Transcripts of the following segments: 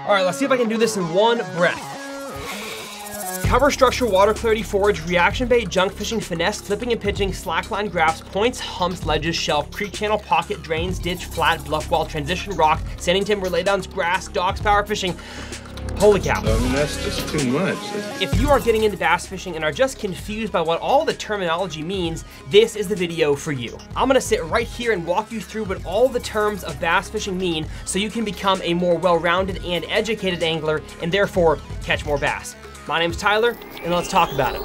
All right, let's see if I can do this in one breath. Cover structure, water clarity, forage, reaction bait, junk fishing, finesse, flipping and pitching, slackline graphs, points, humps, ledges, shelf, creek channel, pocket, drains, ditch, flat, bluff wall, transition, rock, standing timber, laydowns, grass, docks, power fishing. Holy cow. I mean, that's just too much. If you are getting into bass fishing and are just confused by what all the terminology means, this is the video for you. I'm gonna sit right here and walk you through what all the terms of bass fishing mean so you can become a more well-rounded and educated angler and therefore catch more bass. My name's Tyler, and let's talk about it.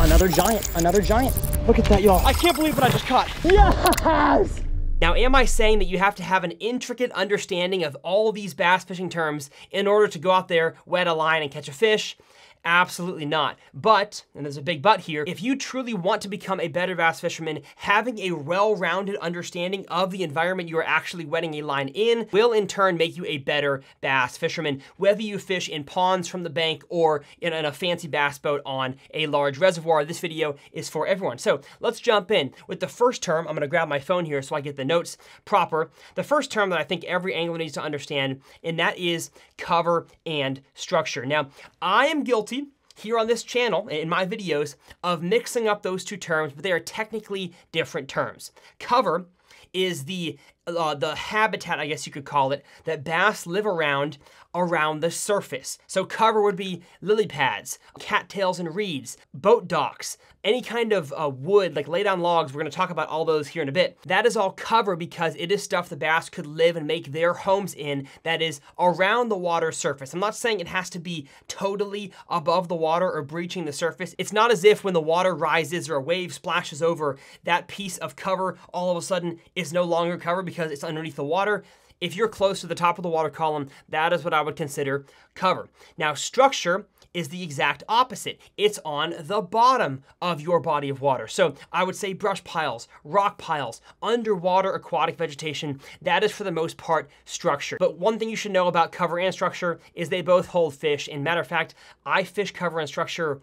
Another giant, another giant. Look at that, y'all. I can't believe what I just caught. Yes! Now, am I saying that you have to have an intricate understanding of all these bass fishing terms in order to go out there, wet a line, and catch a fish? Absolutely not. But, and there's a big but here, if you truly want to become a better bass fisherman, having a well-rounded understanding of the environment you are actually wetting a line in will in turn make you a better bass fisherman, whether you fish in ponds from the bank or in, in a fancy bass boat on a large reservoir. This video is for everyone. So let's jump in. With the first term, I'm gonna grab my phone here so I get the notes proper. The first term that I think every angler needs to understand, and that is cover and structure. Now, I am guilty here on this channel, in my videos, of mixing up those two terms, but they are technically different terms. Cover is the uh, the habitat, I guess you could call it, that bass live around around the surface. So cover would be lily pads, cattails and reeds, boat docks, any kind of uh, wood, like lay down logs. We're gonna talk about all those here in a bit. That is all cover because it is stuff the bass could live and make their homes in that is around the water surface. I'm not saying it has to be totally above the water or breaching the surface. It's not as if when the water rises or a wave splashes over, that piece of cover all of a sudden is no longer cover because it's underneath the water. If you're close to the top of the water column, that is what I would consider cover. Now, structure is the exact opposite. It's on the bottom of your body of water. So I would say brush piles, rock piles, underwater aquatic vegetation, that is for the most part structure. But one thing you should know about cover and structure is they both hold fish. And matter of fact, I fish cover and structure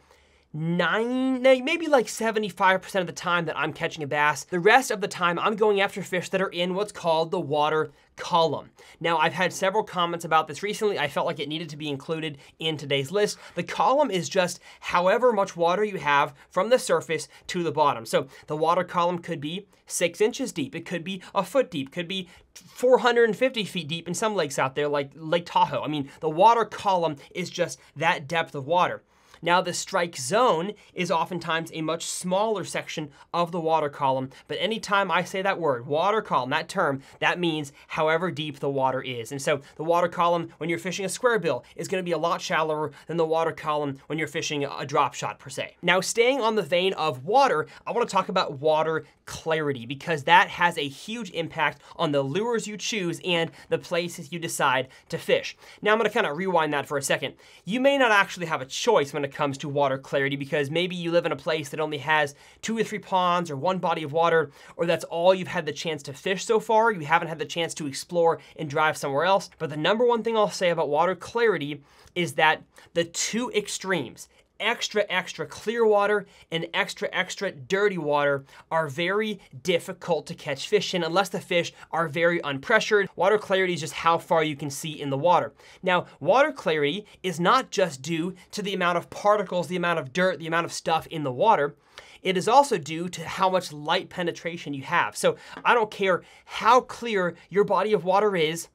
nine, maybe like 75% of the time that I'm catching a bass. The rest of the time, I'm going after fish that are in what's called the water column. Now, I've had several comments about this recently. I felt like it needed to be included in today's list. The column is just however much water you have from the surface to the bottom. So the water column could be six inches deep. It could be a foot deep, could be 450 feet deep in some lakes out there like Lake Tahoe. I mean, the water column is just that depth of water. Now the strike zone is oftentimes a much smaller section of the water column, but anytime I say that word, water column, that term, that means however deep the water is. And so the water column when you're fishing a square bill is gonna be a lot shallower than the water column when you're fishing a drop shot per se. Now staying on the vein of water, I wanna talk about water clarity because that has a huge impact on the lures you choose and the places you decide to fish. Now I'm gonna kind of rewind that for a second. You may not actually have a choice when it comes to water clarity because maybe you live in a place that only has two or three ponds or one body of water, or that's all you've had the chance to fish so far. You haven't had the chance to explore and drive somewhere else. But the number one thing I'll say about water clarity is that the two extremes, extra, extra clear water and extra, extra dirty water are very difficult to catch fish in unless the fish are very unpressured. Water clarity is just how far you can see in the water. Now, water clarity is not just due to the amount of particles, the amount of dirt, the amount of stuff in the water. It is also due to how much light penetration you have. So I don't care how clear your body of water is,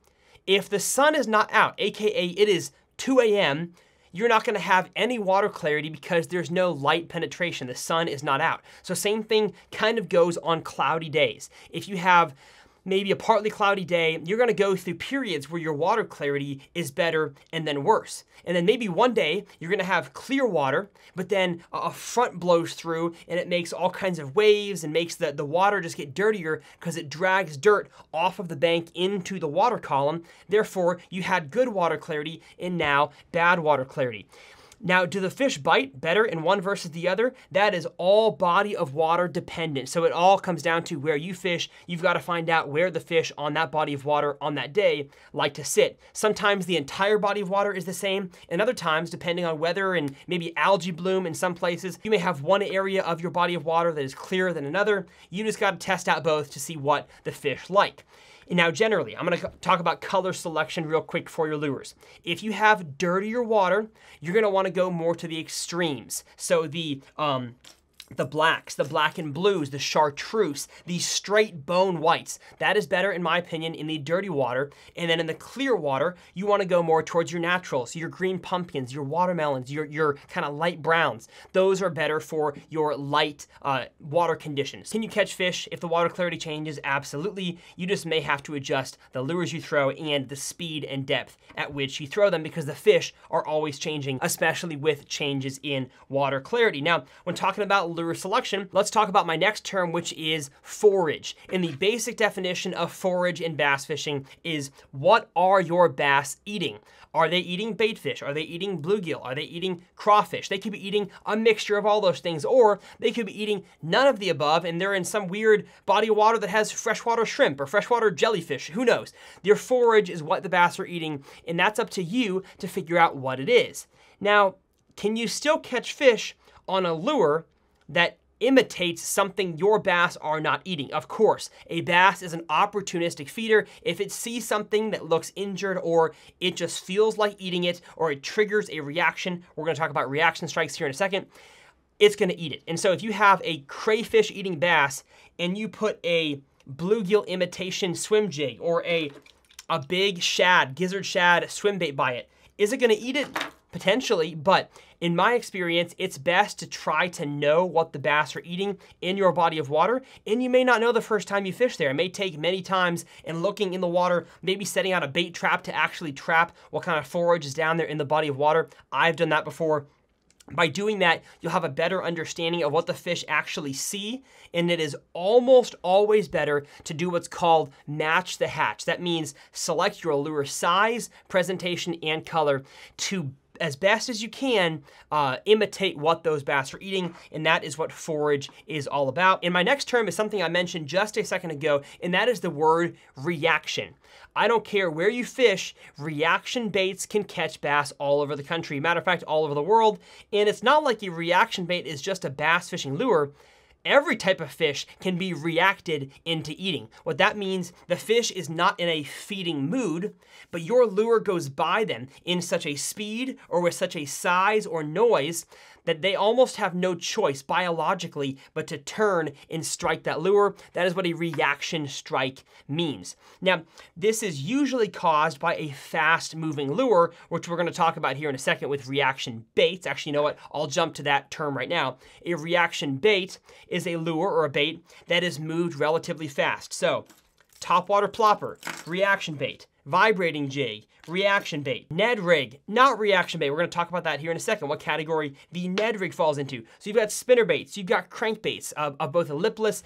if the sun is not out, AKA it is 2 a.m., you're not gonna have any water clarity because there's no light penetration. The sun is not out. So same thing kind of goes on cloudy days. If you have maybe a partly cloudy day, you're gonna go through periods where your water clarity is better and then worse. And then maybe one day you're gonna have clear water, but then a front blows through and it makes all kinds of waves and makes the, the water just get dirtier because it drags dirt off of the bank into the water column. Therefore, you had good water clarity and now bad water clarity. Now, do the fish bite better in one versus the other? That is all body of water dependent. So it all comes down to where you fish. You've got to find out where the fish on that body of water on that day like to sit. Sometimes the entire body of water is the same, and other times, depending on weather and maybe algae bloom in some places, you may have one area of your body of water that is clearer than another. You just got to test out both to see what the fish like. Now, generally, I'm gonna talk about color selection real quick for your lures. If you have dirtier water, you're gonna wanna go more to the extremes. So the um, the blacks, the black and blues, the chartreuse, the straight bone whites. That is better, in my opinion, in the dirty water. And then in the clear water, you wanna go more towards your naturals, your green pumpkins, your watermelons, your, your kind of light browns. Those are better for your light uh, water conditions. Can you catch fish if the water clarity changes? Absolutely. You just may have to adjust the lures you throw and the speed and depth at which you throw them because the fish are always changing, especially with changes in water clarity. Now, when talking about selection, let's talk about my next term, which is forage. And the basic definition of forage in bass fishing is what are your bass eating? Are they eating bait fish? Are they eating bluegill? Are they eating crawfish? They could be eating a mixture of all those things, or they could be eating none of the above and they're in some weird body of water that has freshwater shrimp or freshwater jellyfish. Who knows? Their forage is what the bass are eating, and that's up to you to figure out what it is. Now, can you still catch fish on a lure that imitates something your bass are not eating. Of course, a bass is an opportunistic feeder. If it sees something that looks injured or it just feels like eating it or it triggers a reaction, we're gonna talk about reaction strikes here in a second, it's gonna eat it. And so if you have a crayfish eating bass and you put a bluegill imitation swim jig or a, a big shad, gizzard shad swim bait by it, is it gonna eat it? Potentially, but in my experience, it's best to try to know what the bass are eating in your body of water, and you may not know the first time you fish there. It may take many times and looking in the water, maybe setting out a bait trap to actually trap what kind of forage is down there in the body of water. I've done that before. By doing that, you'll have a better understanding of what the fish actually see, and it is almost always better to do what's called match the hatch. That means select your lure size, presentation, and color to as best as you can, uh, imitate what those bass are eating, and that is what forage is all about. And my next term is something I mentioned just a second ago, and that is the word reaction. I don't care where you fish, reaction baits can catch bass all over the country. Matter of fact, all over the world. And it's not like a reaction bait is just a bass fishing lure every type of fish can be reacted into eating. What that means, the fish is not in a feeding mood, but your lure goes by them in such a speed or with such a size or noise that they almost have no choice biologically but to turn and strike that lure. That is what a reaction strike means. Now, this is usually caused by a fast moving lure, which we're gonna talk about here in a second with reaction baits. Actually, you know what? I'll jump to that term right now. A reaction bait is a lure or a bait that is moved relatively fast. So, topwater plopper, reaction bait vibrating jig, reaction bait, Ned rig, not reaction bait. We're gonna talk about that here in a second, what category the Ned rig falls into. So you've got spinner baits, you've got crankbaits of, of both a lipless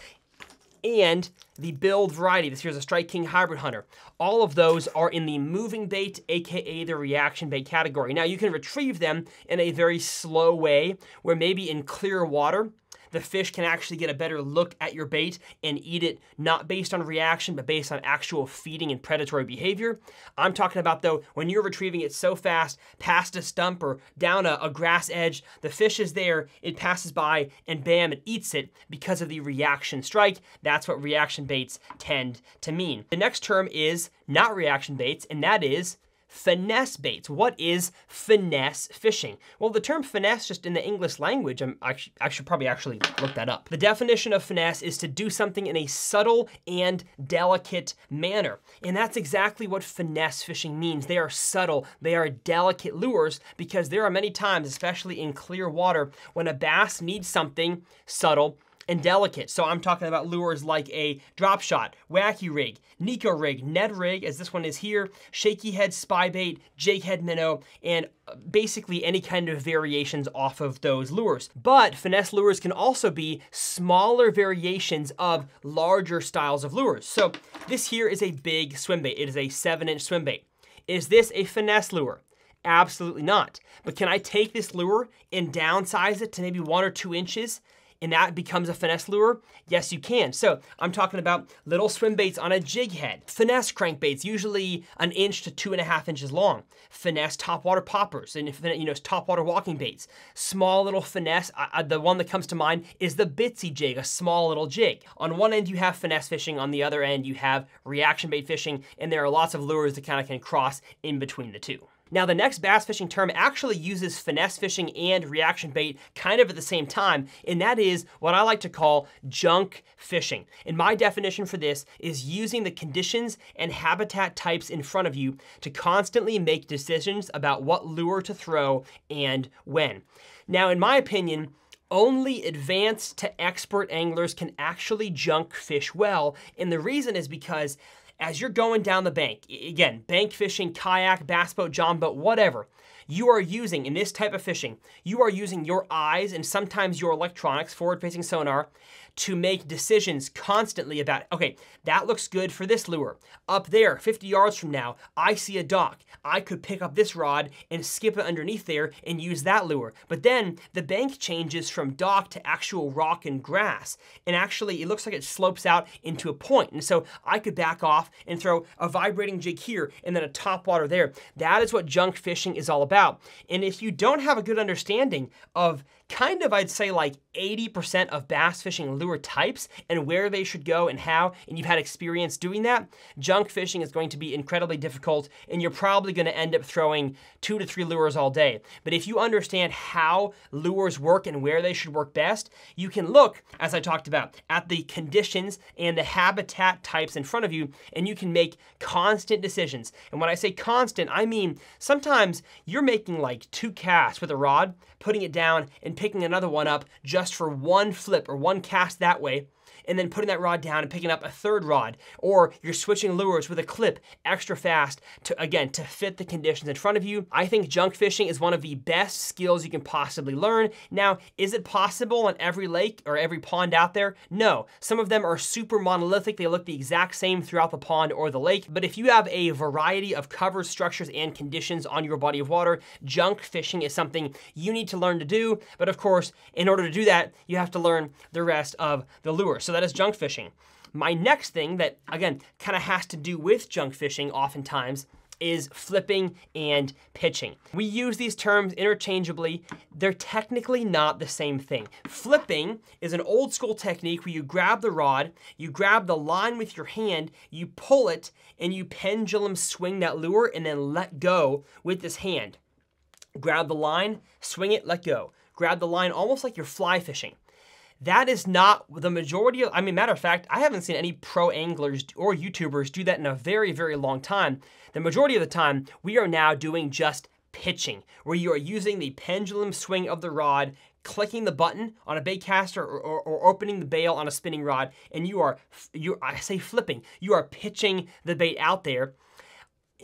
and the billed variety. This here's a Strike King Hybrid Hunter. All of those are in the moving bait, AKA the reaction bait category. Now you can retrieve them in a very slow way, where maybe in clear water, the fish can actually get a better look at your bait and eat it, not based on reaction, but based on actual feeding and predatory behavior. I'm talking about though, when you're retrieving it so fast, past a stump or down a, a grass edge, the fish is there, it passes by, and bam, it eats it because of the reaction strike. That's what reaction baits tend to mean. The next term is not reaction baits, and that is finesse baits. What is finesse fishing? Well, the term finesse just in the English language, I'm, I, I should probably actually look that up. The definition of finesse is to do something in a subtle and delicate manner. And that's exactly what finesse fishing means. They are subtle, they are delicate lures because there are many times, especially in clear water, when a bass needs something subtle and delicate. So I'm talking about lures like a drop shot, wacky rig, Neko rig, Ned rig, as this one is here, shaky head spy bait, jig head minnow, and uh, basically any kind of variations off of those lures. But finesse lures can also be smaller variations of larger styles of lures. So this here is a big swim bait. It is a seven inch swim bait. Is this a finesse lure? Absolutely not. But can I take this lure and downsize it to maybe one or two inches and that becomes a finesse lure? Yes, you can. So I'm talking about little swim baits on a jig head, finesse crankbaits, usually an inch to two and a half inches long, finesse topwater poppers, and you know topwater walking baits, small little finesse. The one that comes to mind is the Bitsy jig, a small little jig. On one end you have finesse fishing, on the other end you have reaction bait fishing, and there are lots of lures that kind of can cross in between the two. Now the next bass fishing term actually uses finesse fishing and reaction bait kind of at the same time, and that is what I like to call junk fishing. And my definition for this is using the conditions and habitat types in front of you to constantly make decisions about what lure to throw and when. Now, in my opinion, only advanced to expert anglers can actually junk fish well, and the reason is because as you're going down the bank, again, bank fishing, kayak, bass boat, john boat, whatever, you are using, in this type of fishing, you are using your eyes and sometimes your electronics, forward-facing sonar, to make decisions constantly about, okay, that looks good for this lure. Up there, 50 yards from now, I see a dock. I could pick up this rod and skip it underneath there and use that lure. But then the bank changes from dock to actual rock and grass. And actually, it looks like it slopes out into a point. And so I could back off and throw a vibrating jig here and then a top water there. That is what junk fishing is all about. And if you don't have a good understanding of kind of, I'd say like 80% of bass fishing lure types and where they should go and how, and you've had experience doing that, junk fishing is going to be incredibly difficult and you're probably gonna end up throwing two to three lures all day. But if you understand how lures work and where they should work best, you can look, as I talked about, at the conditions and the habitat types in front of you, and you can make constant decisions. And when I say constant, I mean sometimes you're making like two casts with a rod, putting it down and picking another one up just for one flip or one cast that way, and then putting that rod down and picking up a third rod. Or you're switching lures with a clip extra fast to, again, to fit the conditions in front of you. I think junk fishing is one of the best skills you can possibly learn. Now, is it possible on every lake or every pond out there? No. Some of them are super monolithic. They look the exact same throughout the pond or the lake. But if you have a variety of cover structures and conditions on your body of water, junk fishing is something you need to learn to do. But of course, in order to do that, you have to learn the rest of the lure. So that is junk fishing. My next thing that, again, kind of has to do with junk fishing oftentimes is flipping and pitching. We use these terms interchangeably. They're technically not the same thing. Flipping is an old school technique where you grab the rod, you grab the line with your hand, you pull it, and you pendulum swing that lure and then let go with this hand. Grab the line, swing it, let go. Grab the line almost like you're fly fishing. That is not the majority of, I mean, matter of fact, I haven't seen any pro anglers or YouTubers do that in a very, very long time. The majority of the time, we are now doing just pitching, where you are using the pendulum swing of the rod, clicking the button on a bait caster or, or, or, opening the bail on a spinning rod, and you are, you I say flipping, you are pitching the bait out there.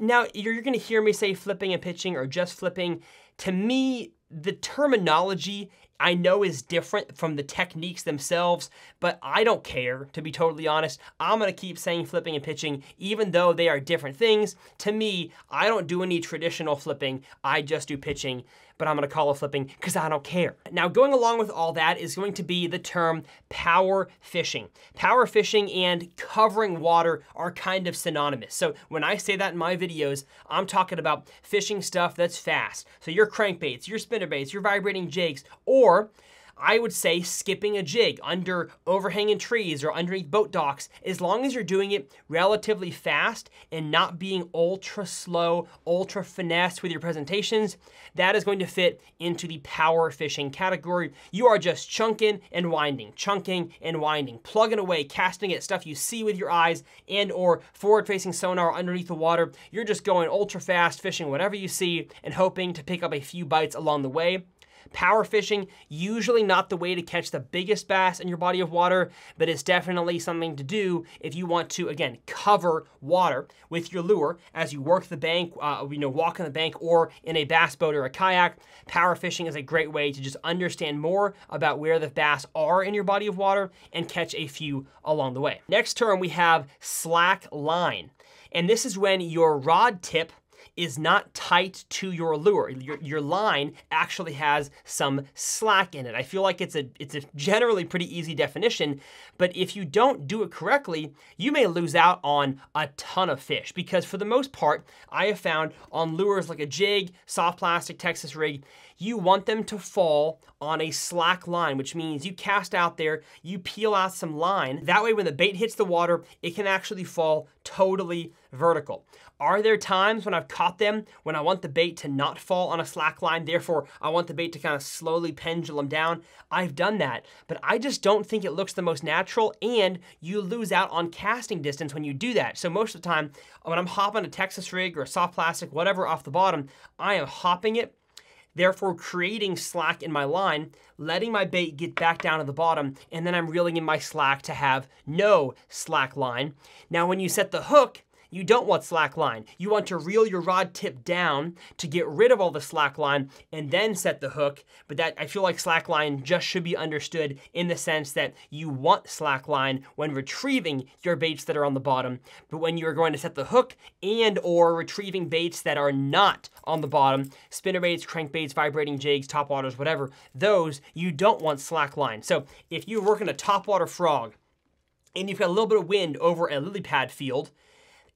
Now, you're, you're gonna hear me say flipping and pitching or just flipping. To me, the terminology I know is different from the techniques themselves, but I don't care, to be totally honest. I'm gonna keep saying flipping and pitching, even though they are different things. To me, I don't do any traditional flipping, I just do pitching but I'm gonna call it flipping because I don't care. Now, going along with all that is going to be the term power fishing. Power fishing and covering water are kind of synonymous. So when I say that in my videos, I'm talking about fishing stuff that's fast. So your crankbaits, your spinnerbaits, your vibrating jigs, or I would say skipping a jig under overhanging trees or underneath boat docks, as long as you're doing it relatively fast and not being ultra slow, ultra finesse with your presentations, that is going to fit into the power fishing category. You are just chunking and winding, chunking and winding, plugging away, casting at stuff you see with your eyes and or forward-facing sonar underneath the water. You're just going ultra fast, fishing whatever you see and hoping to pick up a few bites along the way. Power fishing, usually not the way to catch the biggest bass in your body of water, but it's definitely something to do if you want to, again, cover water with your lure as you work the bank, uh, you know, walk on the bank or in a bass boat or a kayak. Power fishing is a great way to just understand more about where the bass are in your body of water and catch a few along the way. Next term, we have slack line. And this is when your rod tip is not tight to your lure. Your, your line actually has some slack in it. I feel like it's a, it's a generally pretty easy definition, but if you don't do it correctly, you may lose out on a ton of fish because for the most part, I have found on lures like a jig, soft plastic, Texas rig, you want them to fall on a slack line, which means you cast out there, you peel out some line. That way when the bait hits the water, it can actually fall totally vertical. Are there times when I've caught them when I want the bait to not fall on a slack line, therefore I want the bait to kind of slowly pendulum down? I've done that, but I just don't think it looks the most natural and you lose out on casting distance when you do that. So most of the time, when I'm hopping a Texas rig or a soft plastic, whatever off the bottom, I am hopping it therefore creating slack in my line, letting my bait get back down to the bottom, and then I'm reeling in my slack to have no slack line. Now when you set the hook, you don't want slack line. You want to reel your rod tip down to get rid of all the slack line and then set the hook. But that I feel like slack line just should be understood in the sense that you want slack line when retrieving your baits that are on the bottom. But when you're going to set the hook and or retrieving baits that are not on the bottom, spinner baits, crankbaits, vibrating jigs, top waters, whatever, those you don't want slack line. So if you're working a topwater frog and you've got a little bit of wind over a lily pad field,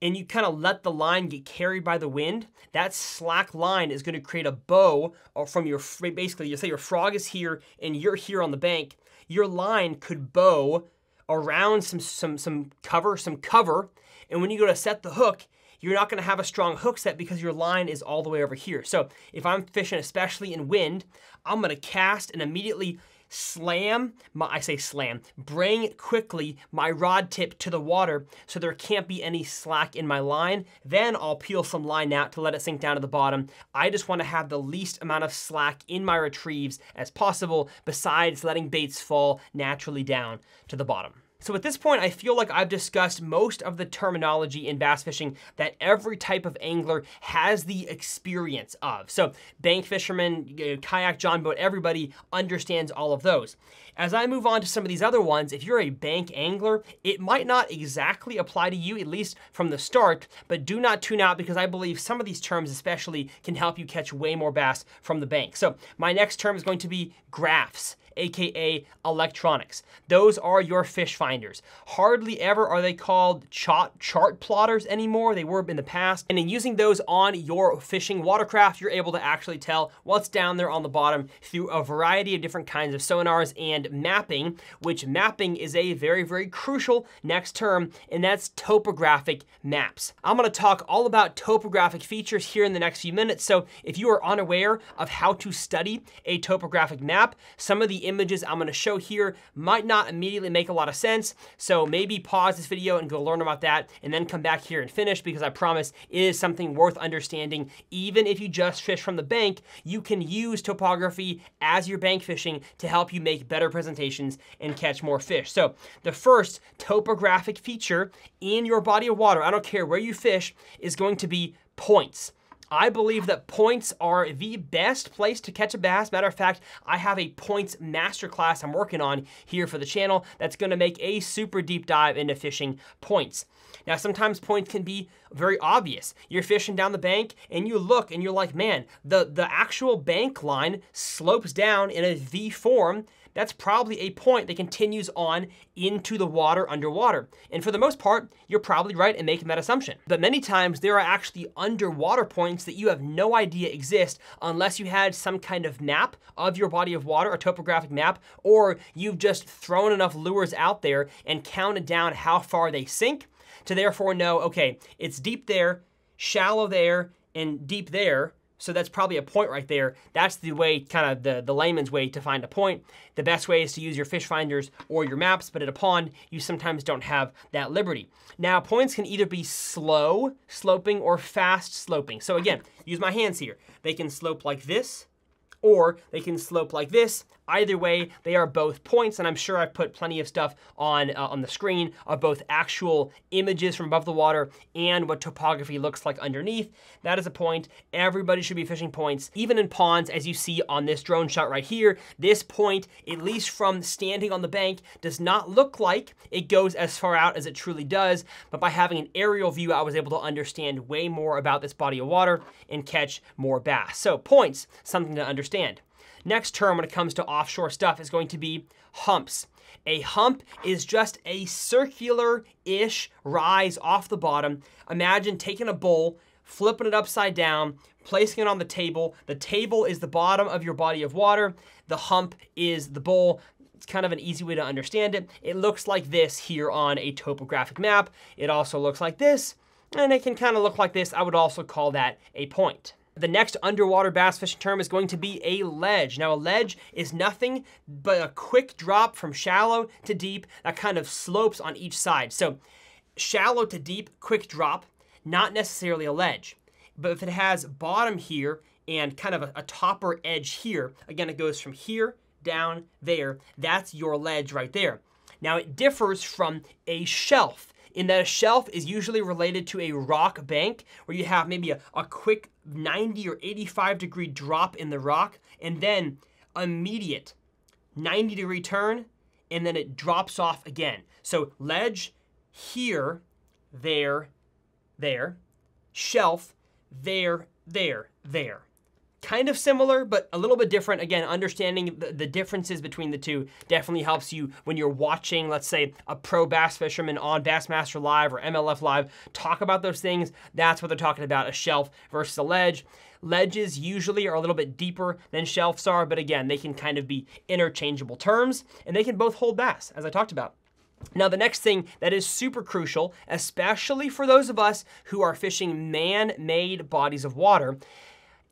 and you kind of let the line get carried by the wind, that slack line is going to create a bow uh, from your, basically, you say your frog is here and you're here on the bank, your line could bow around some, some, some cover, some cover, and when you go to set the hook, you're not gonna have a strong hook set because your line is all the way over here. So if I'm fishing, especially in wind, I'm gonna cast and immediately slam, my, I say slam, bring quickly my rod tip to the water so there can't be any slack in my line. Then I'll peel some line out to let it sink down to the bottom. I just wanna have the least amount of slack in my retrieves as possible besides letting baits fall naturally down to the bottom. So at this point, I feel like I've discussed most of the terminology in bass fishing that every type of angler has the experience of. So bank fishermen, kayak, john boat, everybody understands all of those. As I move on to some of these other ones, if you're a bank angler, it might not exactly apply to you, at least from the start, but do not tune out because I believe some of these terms especially can help you catch way more bass from the bank. So my next term is going to be graphs aka electronics. Those are your fish finders. Hardly ever are they called chart, chart plotters anymore. They were in the past. And in using those on your fishing watercraft, you're able to actually tell what's down there on the bottom through a variety of different kinds of sonars and mapping, which mapping is a very, very crucial next term, and that's topographic maps. I'm gonna talk all about topographic features here in the next few minutes, so if you are unaware of how to study a topographic map, some of the images I'm gonna show here might not immediately make a lot of sense, so maybe pause this video and go learn about that and then come back here and finish because I promise it is something worth understanding. Even if you just fish from the bank, you can use topography as your bank fishing to help you make better presentations and catch more fish. So the first topographic feature in your body of water, I don't care where you fish, is going to be points. I believe that points are the best place to catch a bass. Matter of fact, I have a points masterclass I'm working on here for the channel that's gonna make a super deep dive into fishing points. Now, sometimes points can be very obvious. You're fishing down the bank and you look and you're like, man, the, the actual bank line slopes down in a V form that's probably a point that continues on into the water underwater. And for the most part, you're probably right in making that assumption. But many times there are actually underwater points that you have no idea exist unless you had some kind of map of your body of water, a topographic map, or you've just thrown enough lures out there and counted down how far they sink to therefore know, okay, it's deep there, shallow there, and deep there, so that's probably a point right there. That's the way, kind of the, the layman's way to find a point. The best way is to use your fish finders or your maps, but at a pond, you sometimes don't have that liberty. Now, points can either be slow sloping or fast sloping. So again, use my hands here. They can slope like this, or they can slope like this. Either way, they are both points, and I'm sure I've put plenty of stuff on, uh, on the screen of both actual images from above the water and what topography looks like underneath. That is a point. Everybody should be fishing points, even in ponds, as you see on this drone shot right here. This point, at least from standing on the bank, does not look like it goes as far out as it truly does, but by having an aerial view, I was able to understand way more about this body of water and catch more bass. So points, something to understand. Next term when it comes to offshore stuff is going to be humps. A hump is just a circular-ish rise off the bottom. Imagine taking a bowl, flipping it upside down, placing it on the table. The table is the bottom of your body of water. The hump is the bowl. It's kind of an easy way to understand it. It looks like this here on a topographic map. It also looks like this, and it can kind of look like this. I would also call that a point. The next underwater bass fishing term is going to be a ledge. Now a ledge is nothing but a quick drop from shallow to deep that kind of slopes on each side. So shallow to deep, quick drop, not necessarily a ledge. But if it has bottom here and kind of a, a topper edge here, again, it goes from here down there, that's your ledge right there. Now it differs from a shelf in that a shelf is usually related to a rock bank where you have maybe a, a quick 90 or 85 degree drop in the rock and then immediate 90 degree turn and then it drops off again. So ledge here, there, there, shelf, there, there, there kind of similar, but a little bit different. Again, understanding the, the, differences between the two definitely helps you when you're watching, let's say, a pro bass fisherman on Bassmaster Live or MLF Live talk about those things. That's what they're talking about, a shelf versus a ledge. Ledges usually are a little bit deeper than shelves are, but again, they can kind of be interchangeable terms, and they can both hold bass, as I talked about. Now, the next thing that is super crucial, especially for those of us who are fishing man-made bodies of water,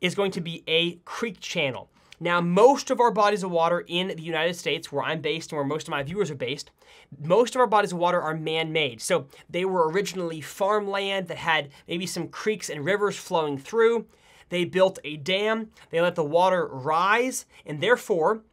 is going to be a creek channel. Now, most of our bodies of water in the United States, where I'm based and where most of my viewers are based, most of our bodies of water are man-made. So they were originally farmland that had maybe some creeks and rivers flowing through. They built a dam, they let the water rise, and therefore,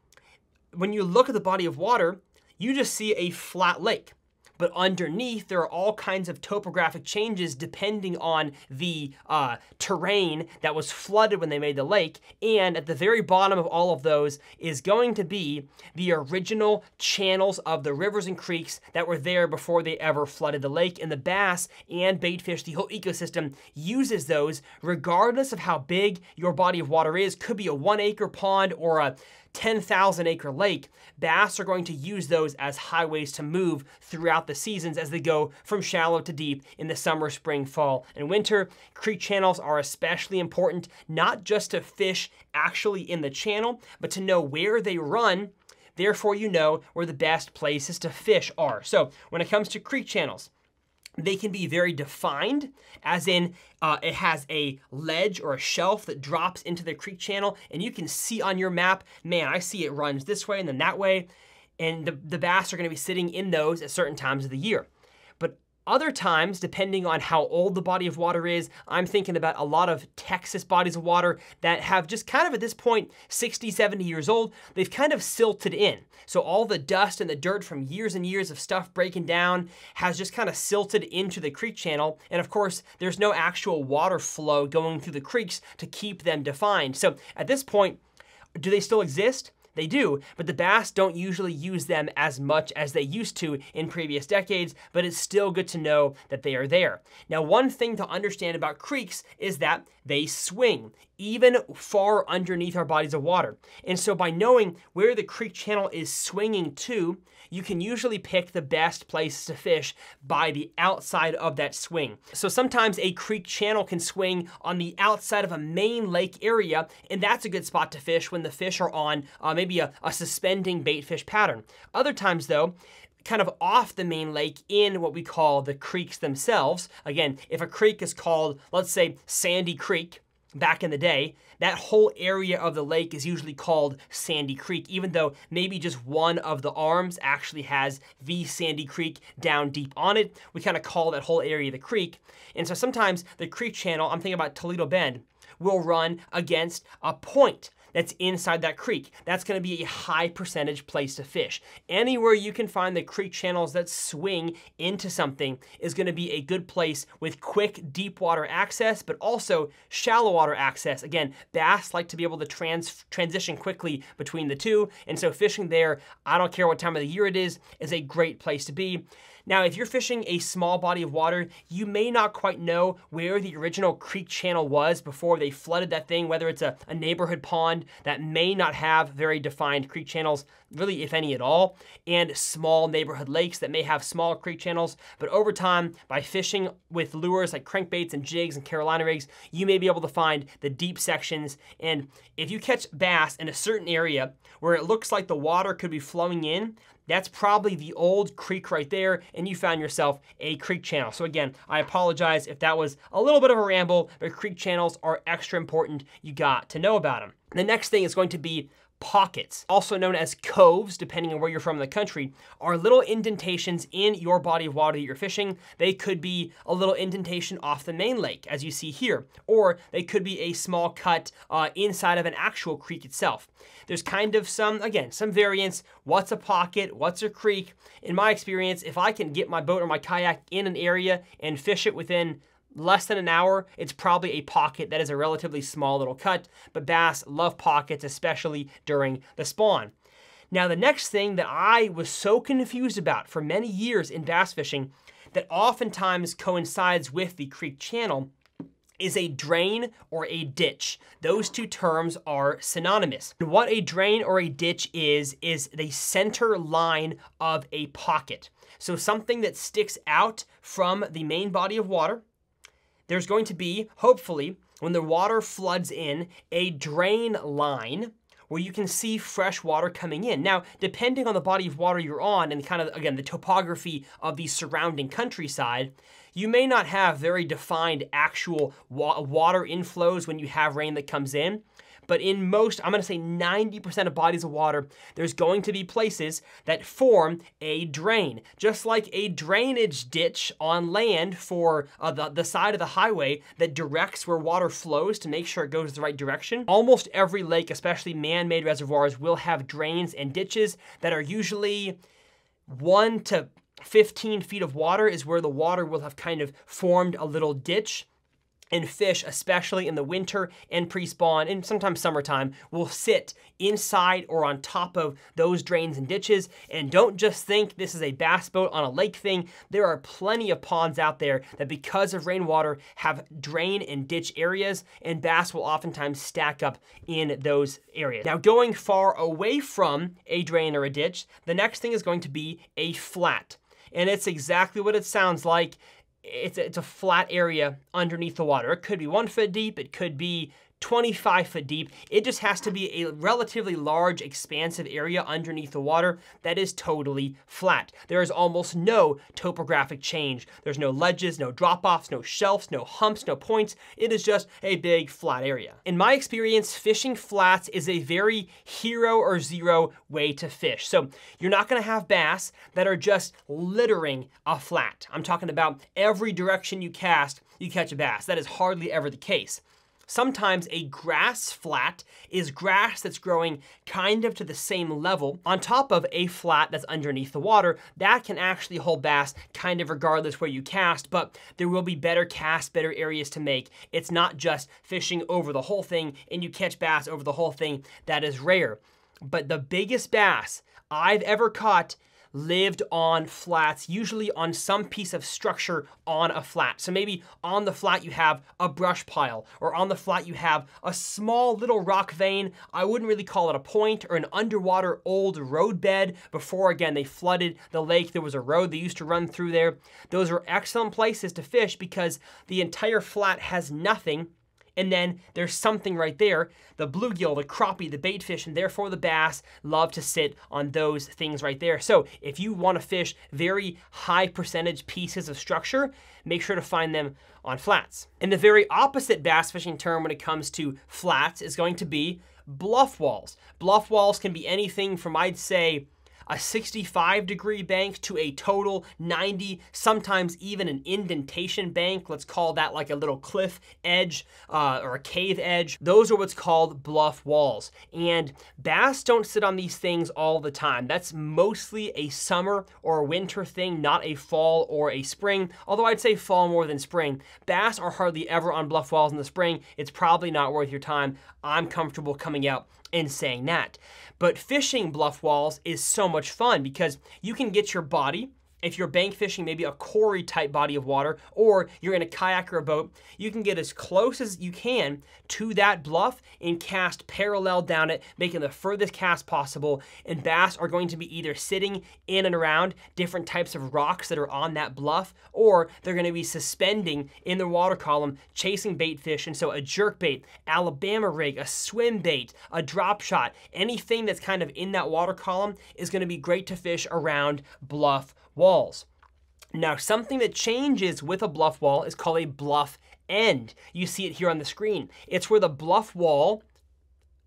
when you look at the body of water, you just see a flat lake but underneath there are all kinds of topographic changes depending on the uh, terrain that was flooded when they made the lake. And at the very bottom of all of those is going to be the original channels of the rivers and creeks that were there before they ever flooded the lake. And the bass and baitfish, the whole ecosystem uses those regardless of how big your body of water is. Could be a one acre pond or a 10,000 acre lake, bass are going to use those as highways to move throughout the seasons as they go from shallow to deep in the summer, spring, fall, and winter. Creek channels are especially important, not just to fish actually in the channel, but to know where they run Therefore, you know where the best places to fish are. So when it comes to creek channels, they can be very defined, as in uh, it has a ledge or a shelf that drops into the creek channel, and you can see on your map, man, I see it runs this way and then that way, and the, the bass are gonna be sitting in those at certain times of the year. Other times, depending on how old the body of water is, I'm thinking about a lot of Texas bodies of water that have just kind of at this point, 60, 70 years old, they've kind of silted in. So all the dust and the dirt from years and years of stuff breaking down has just kind of silted into the creek channel. And of course, there's no actual water flow going through the creeks to keep them defined. So at this point, do they still exist? They do, but the bass don't usually use them as much as they used to in previous decades, but it's still good to know that they are there. Now, one thing to understand about creeks is that they swing, even far underneath our bodies of water. And so by knowing where the creek channel is swinging to, you can usually pick the best places to fish by the outside of that swing. So sometimes a creek channel can swing on the outside of a main lake area, and that's a good spot to fish when the fish are on uh, maybe a, a suspending bait fish pattern. Other times though, kind of off the main lake in what we call the creeks themselves. Again, if a creek is called, let's say, Sandy Creek, back in the day, that whole area of the lake is usually called Sandy Creek, even though maybe just one of the arms actually has the Sandy Creek down deep on it. We kind of call that whole area the creek. And so sometimes the creek channel, I'm thinking about Toledo Bend, will run against a point that's inside that creek. That's gonna be a high percentage place to fish. Anywhere you can find the creek channels that swing into something is gonna be a good place with quick deep water access, but also shallow water access. Again, bass like to be able to trans transition quickly between the two, and so fishing there, I don't care what time of the year it is, is a great place to be. Now, if you're fishing a small body of water, you may not quite know where the original creek channel was before they flooded that thing, whether it's a, a neighborhood pond that may not have very defined creek channels, really if any at all, and small neighborhood lakes that may have small creek channels. But over time, by fishing with lures like crankbaits and jigs and Carolina rigs, you may be able to find the deep sections. And if you catch bass in a certain area where it looks like the water could be flowing in, that's probably the old creek right there, and you found yourself a creek channel. So again, I apologize if that was a little bit of a ramble, but creek channels are extra important. You got to know about them. The next thing is going to be pockets, also known as coves, depending on where you're from in the country, are little indentations in your body of water that you're fishing. They could be a little indentation off the main lake, as you see here, or they could be a small cut uh, inside of an actual creek itself. There's kind of some, again, some variance. What's a pocket? What's a creek? In my experience, if I can get my boat or my kayak in an area and fish it within less than an hour, it's probably a pocket that is a relatively small little cut, but bass love pockets, especially during the spawn. Now, the next thing that I was so confused about for many years in bass fishing that oftentimes coincides with the creek channel is a drain or a ditch. Those two terms are synonymous. What a drain or a ditch is, is the center line of a pocket. So something that sticks out from the main body of water there's going to be, hopefully, when the water floods in, a drain line where you can see fresh water coming in. Now, depending on the body of water you're on and kind of, again, the topography of the surrounding countryside, you may not have very defined actual wa water inflows when you have rain that comes in, but in most, I'm gonna say 90% of bodies of water, there's going to be places that form a drain. Just like a drainage ditch on land for uh, the, the side of the highway that directs where water flows to make sure it goes the right direction. Almost every lake, especially man-made reservoirs, will have drains and ditches that are usually one to 15 feet of water is where the water will have kind of formed a little ditch and fish, especially in the winter and pre-spawn and sometimes summertime, will sit inside or on top of those drains and ditches. And don't just think this is a bass boat on a lake thing. There are plenty of ponds out there that because of rainwater have drain and ditch areas and bass will oftentimes stack up in those areas. Now going far away from a drain or a ditch, the next thing is going to be a flat. And it's exactly what it sounds like it's a, it's a flat area underneath the water. It could be one foot deep, it could be 25 foot deep. It just has to be a relatively large, expansive area underneath the water that is totally flat. There is almost no topographic change. There's no ledges, no drop-offs, no shelves, no humps, no points. It is just a big flat area. In my experience, fishing flats is a very hero or zero way to fish. So you're not gonna have bass that are just littering a flat. I'm talking about every direction you cast, you catch a bass. That is hardly ever the case. Sometimes a grass flat is grass that's growing kind of to the same level on top of a flat that's underneath the water. That can actually hold bass kind of regardless where you cast, but there will be better casts, better areas to make. It's not just fishing over the whole thing and you catch bass over the whole thing. That is rare. But the biggest bass I've ever caught lived on flats, usually on some piece of structure on a flat. So maybe on the flat you have a brush pile, or on the flat you have a small little rock vein. I wouldn't really call it a point, or an underwater old road bed. Before, again, they flooded the lake. There was a road they used to run through there. Those are excellent places to fish because the entire flat has nothing and then there's something right there. The bluegill, the crappie, the baitfish, and therefore the bass love to sit on those things right there. So if you want to fish very high percentage pieces of structure, make sure to find them on flats. And the very opposite bass fishing term when it comes to flats is going to be bluff walls. Bluff walls can be anything from, I'd say, a 65 degree bank to a total 90, sometimes even an indentation bank. Let's call that like a little cliff edge uh, or a cave edge. Those are what's called bluff walls. And bass don't sit on these things all the time. That's mostly a summer or a winter thing, not a fall or a spring. Although I'd say fall more than spring. Bass are hardly ever on bluff walls in the spring. It's probably not worth your time. I'm comfortable coming out and saying that. But fishing bluff walls is so much fun because you can get your body if you're bank fishing maybe a quarry type body of water or you're in a kayak or a boat, you can get as close as you can to that bluff and cast parallel down it, making the furthest cast possible. And bass are going to be either sitting in and around different types of rocks that are on that bluff, or they're going to be suspending in the water column, chasing bait fish. And so a jerk bait, Alabama rig, a swim bait, a drop shot, anything that's kind of in that water column is going to be great to fish around bluff walls. Now, something that changes with a bluff wall is called a bluff end. You see it here on the screen. It's where the bluff wall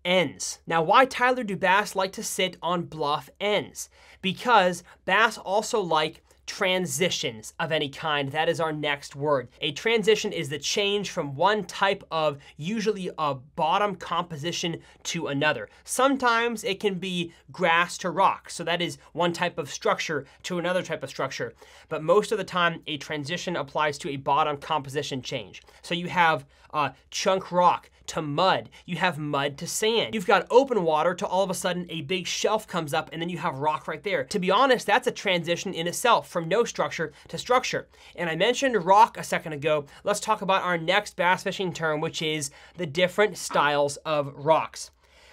ends. Now, why, Tyler, do bass like to sit on bluff ends? Because bass also like transitions of any kind. That is our next word. A transition is the change from one type of usually a bottom composition to another. Sometimes it can be grass to rock. So that is one type of structure to another type of structure. But most of the time, a transition applies to a bottom composition change. So you have uh, chunk rock to mud. You have mud to sand. You've got open water to all of a sudden a big shelf comes up and then you have rock right there. To be honest, that's a transition in itself from no structure to structure. And I mentioned rock a second ago. Let's talk about our next bass fishing term, which is the different styles of rocks.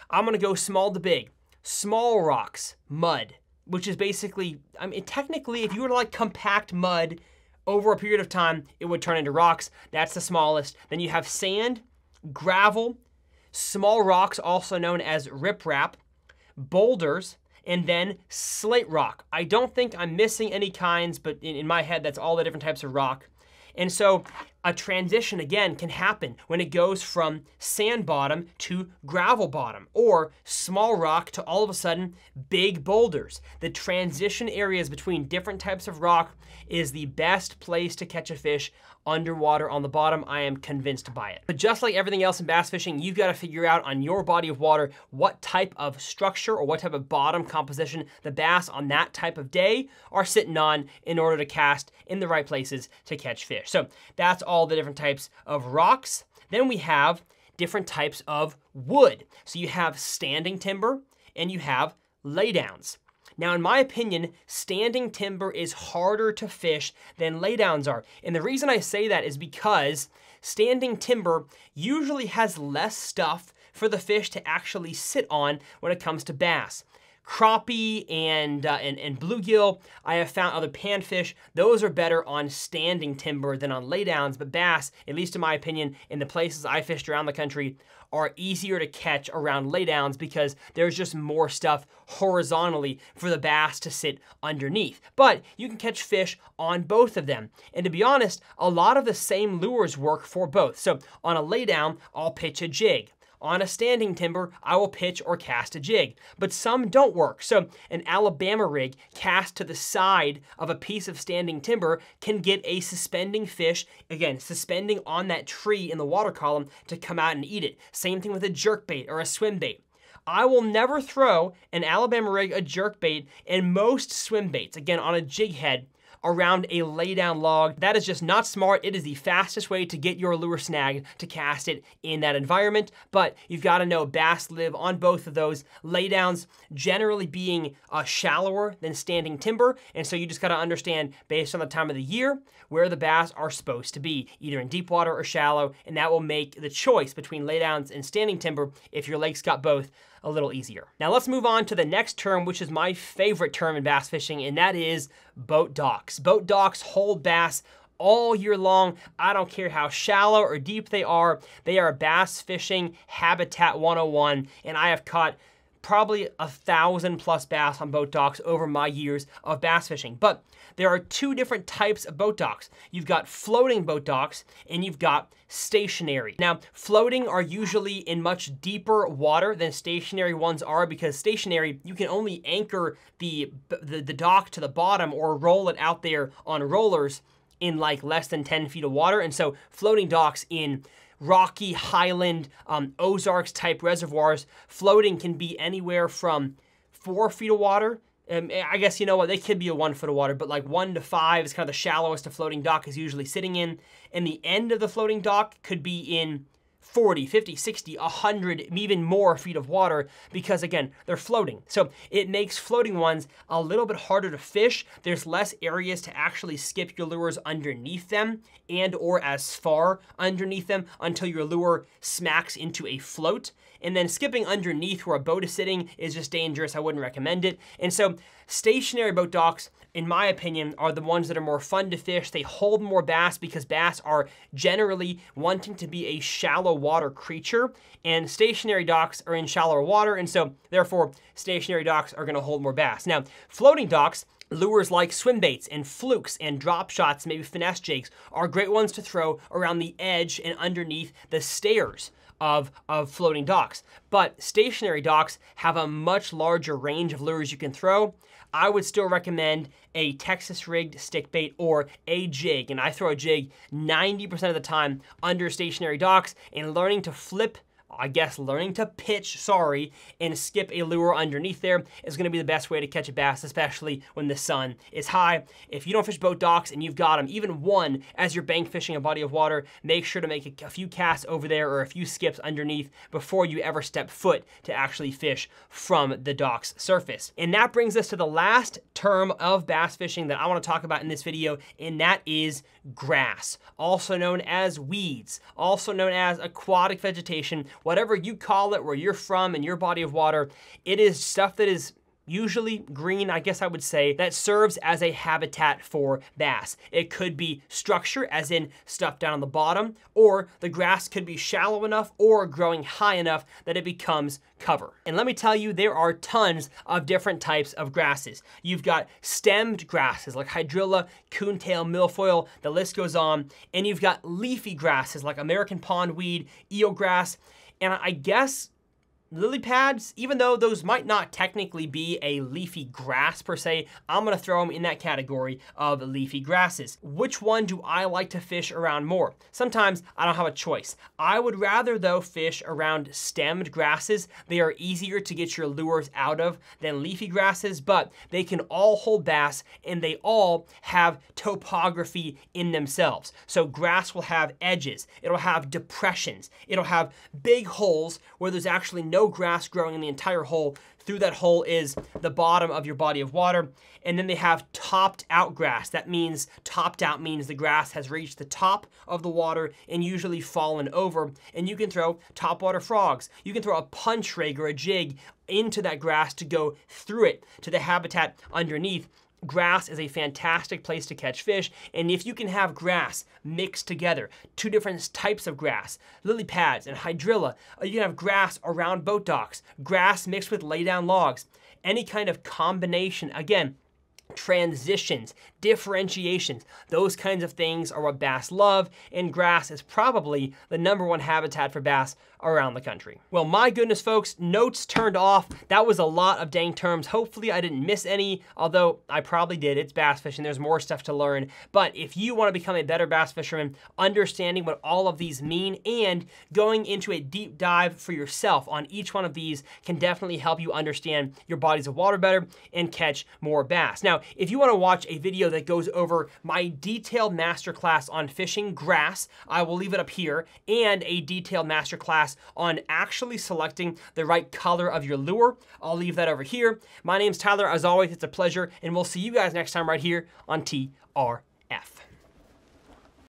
I'm gonna go small to big. Small rocks, mud, which is basically, I mean, technically, if you were to like compact mud over a period of time, it would turn into rocks. That's the smallest. Then you have sand, gravel, small rocks, also known as riprap, boulders, and then slate rock. I don't think I'm missing any kinds, but in, in, my head, that's all the different types of rock. And so a transition, again, can happen when it goes from sand bottom to gravel bottom or small rock to all of a sudden big boulders. The transition areas between different types of rock is the best place to catch a fish underwater on the bottom. I am convinced by it. But just like everything else in bass fishing, you've got to figure out on your body of water what type of structure or what type of bottom composition the bass on that type of day are sitting on in order to cast in the right places to catch fish. So that's all the different types of rocks. Then we have different types of wood. So you have standing timber and you have laydowns. Now, in my opinion, standing timber is harder to fish than laydowns are. And the reason I say that is because standing timber usually has less stuff for the fish to actually sit on when it comes to bass crappie and, uh, and, and bluegill. I have found other panfish. Those are better on standing timber than on laydowns, but bass, at least in my opinion, in the places I fished around the country, are easier to catch around laydowns because there's just more stuff horizontally for the bass to sit underneath. But you can catch fish on both of them. And to be honest, a lot of the same lures work for both. So on a laydown, I'll pitch a jig. On a standing timber, I will pitch or cast a jig, but some don't work. So an Alabama rig cast to the side of a piece of standing timber can get a suspending fish, again, suspending on that tree in the water column to come out and eat it. Same thing with a jerk bait or a swim bait. I will never throw an Alabama rig, a jerk bait, and most swim baits, again, on a jig head, around a laydown log. That is just not smart. It is the fastest way to get your lure snagged to cast it in that environment. But you've got to know bass live on both of those laydowns, generally being uh, shallower than standing timber. And so you just got to understand based on the time of the year where the bass are supposed to be, either in deep water or shallow. And that will make the choice between laydowns and standing timber if your lake's got both a little easier. Now let's move on to the next term, which is my favorite term in bass fishing, and that is boat docks. Boat docks hold bass all year long. I don't care how shallow or deep they are. They are bass fishing habitat 101, and I have caught probably a thousand plus bass on boat docks over my years of bass fishing. But there are two different types of boat docks. You've got floating boat docks and you've got stationary. Now, floating are usually in much deeper water than stationary ones are because stationary, you can only anchor the, the, the dock to the bottom or roll it out there on rollers in like less than 10 feet of water. And so floating docks in rocky highland um, Ozarks type reservoirs, floating can be anywhere from four feet of water um, I guess, you know what, they could be a one foot of water, but like one to five is kind of the shallowest a floating dock is usually sitting in. And the end of the floating dock could be in 40, 50, 60, 100, even more feet of water because again, they're floating. So it makes floating ones a little bit harder to fish. There's less areas to actually skip your lures underneath them and or as far underneath them until your lure smacks into a float. And then skipping underneath where a boat is sitting is just dangerous. I wouldn't recommend it. And so stationary boat docks, in my opinion, are the ones that are more fun to fish. They hold more bass because bass are generally wanting to be a shallow water creature and stationary docks are in shallower water. And so therefore stationary docks are gonna hold more bass. Now, floating docks, Lures like swim baits and flukes and drop shots, maybe finesse jigs, are great ones to throw around the edge and underneath the stairs of, of floating docks. But stationary docks have a much larger range of lures you can throw. I would still recommend a Texas rigged stick bait or a jig. And I throw a jig 90% of the time under stationary docks and learning to flip I guess learning to pitch, sorry, and skip a lure underneath there is gonna be the best way to catch a bass, especially when the sun is high. If you don't fish boat docks and you've got them, even one as you're bank fishing a body of water, make sure to make a few casts over there or a few skips underneath before you ever step foot to actually fish from the dock's surface. And that brings us to the last term of bass fishing that I wanna talk about in this video, and that is grass, also known as weeds, also known as aquatic vegetation, whatever you call it, where you're from and your body of water, it is stuff that is usually green, I guess I would say, that serves as a habitat for bass. It could be structure, as in stuff down on the bottom, or the grass could be shallow enough or growing high enough that it becomes cover. And let me tell you, there are tons of different types of grasses. You've got stemmed grasses like hydrilla, coontail, milfoil, the list goes on, and you've got leafy grasses like American pondweed, eelgrass, and I guess lily pads, even though those might not technically be a leafy grass per se, I'm gonna throw them in that category of leafy grasses. Which one do I like to fish around more? Sometimes I don't have a choice. I would rather though fish around stemmed grasses. They are easier to get your lures out of than leafy grasses, but they can all hold bass and they all have topography in themselves. So grass will have edges, it'll have depressions, it'll have big holes where there's actually no no grass growing in the entire hole. Through that hole is the bottom of your body of water. And then they have topped out grass. That means topped out means the grass has reached the top of the water and usually fallen over. And you can throw topwater frogs. You can throw a punch rig or a jig into that grass to go through it to the habitat underneath Grass is a fantastic place to catch fish, and if you can have grass mixed together, two different types of grass, lily pads and hydrilla, uh, you can have grass around boat docks, grass mixed with laydown logs, any kind of combination, again, transitions, differentiations, those kinds of things are what bass love, and grass is probably the number one habitat for bass around the country. Well, my goodness, folks, notes turned off. That was a lot of dang terms. Hopefully I didn't miss any, although I probably did. It's bass fishing. There's more stuff to learn. But if you want to become a better bass fisherman, understanding what all of these mean and going into a deep dive for yourself on each one of these can definitely help you understand your bodies of water better and catch more bass. Now, if you want to watch a video that goes over my detailed masterclass on fishing grass, I will leave it up here, and a detailed masterclass class on actually selecting the right color of your lure. I'll leave that over here. My name's Tyler. As always, it's a pleasure, and we'll see you guys next time right here on TRF.